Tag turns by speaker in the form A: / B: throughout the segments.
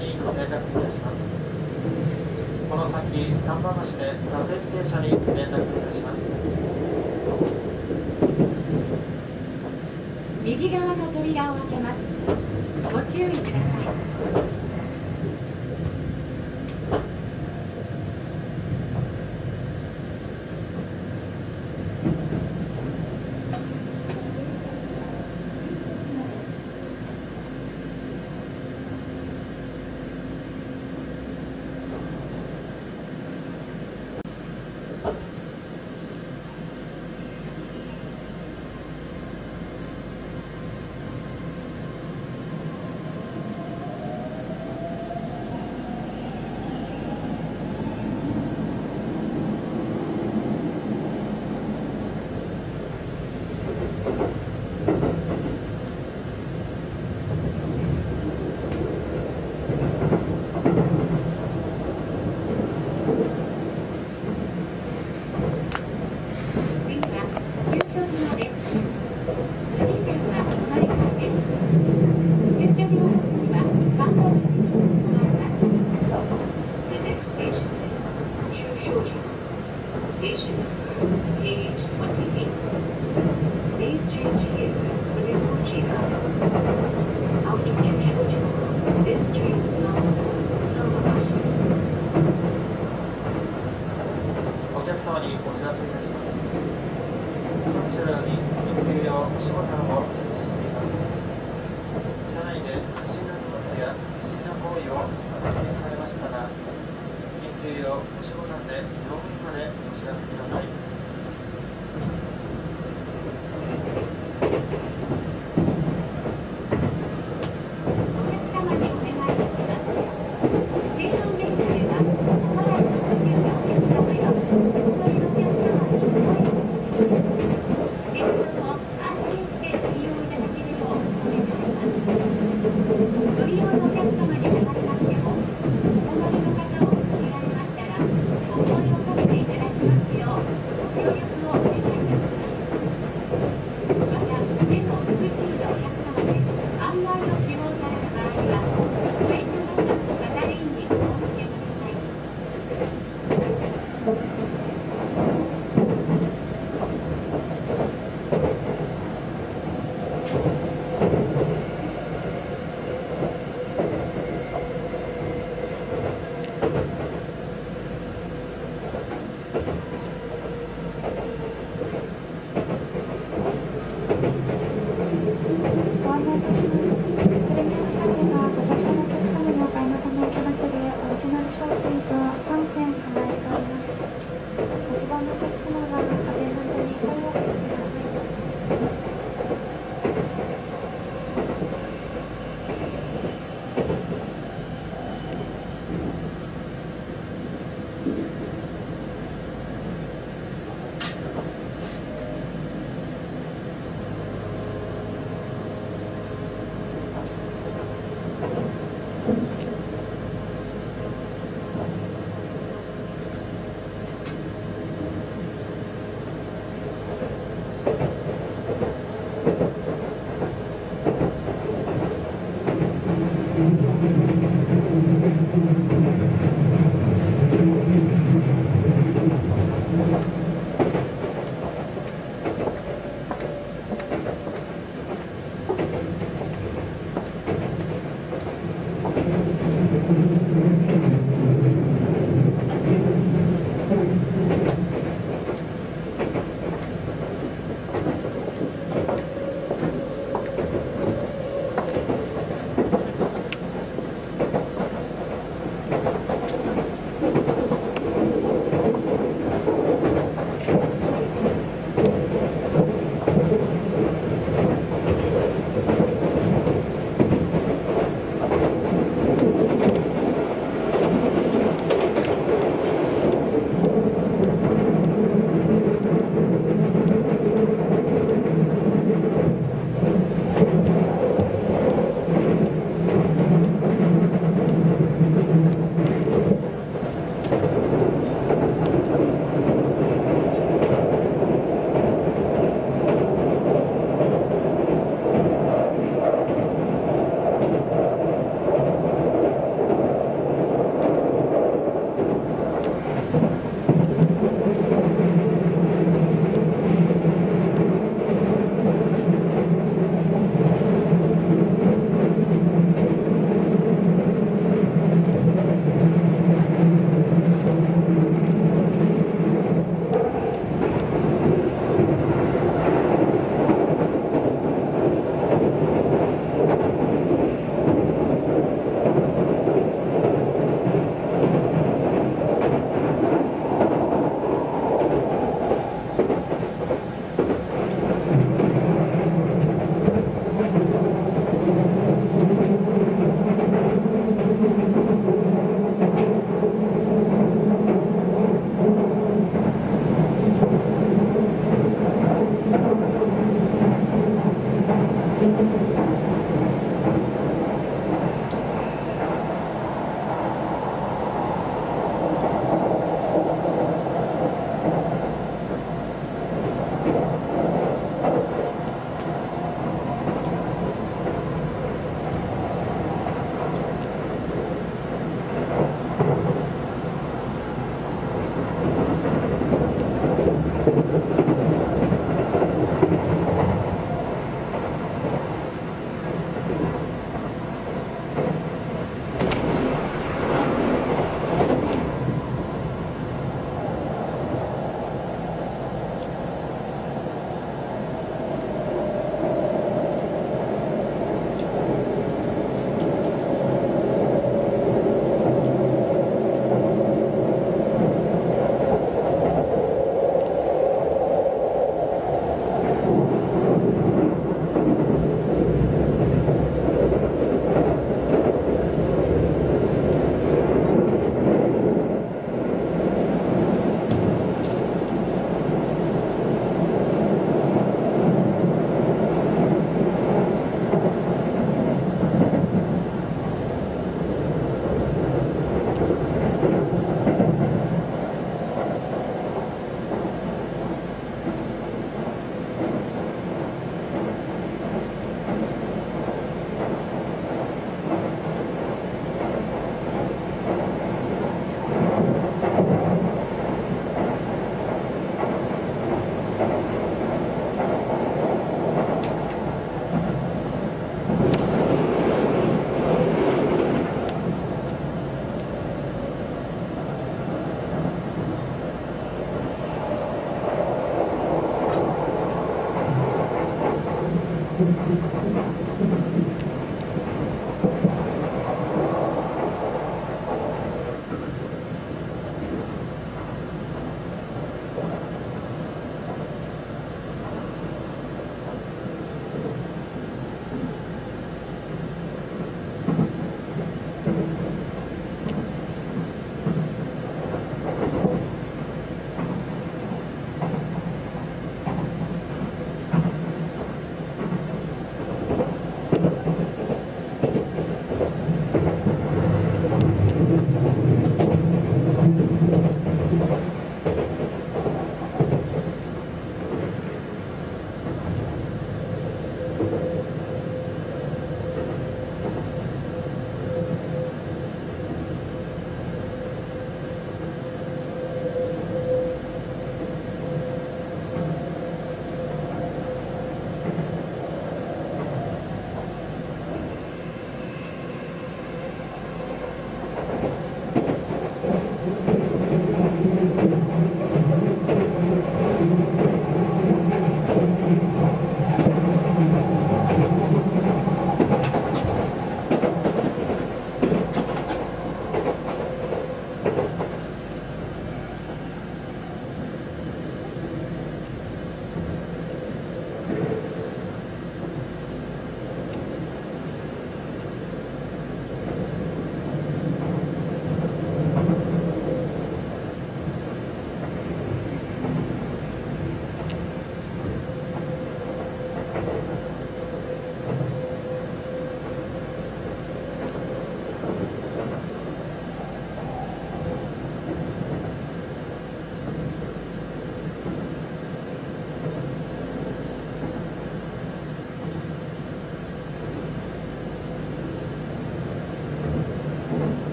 A: にご連絡いたします
B: この先
A: 丹波橋で
B: 座席停車に連絡いたします。
A: 右側の扉を開けます。ご注意ください。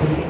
B: Thank you.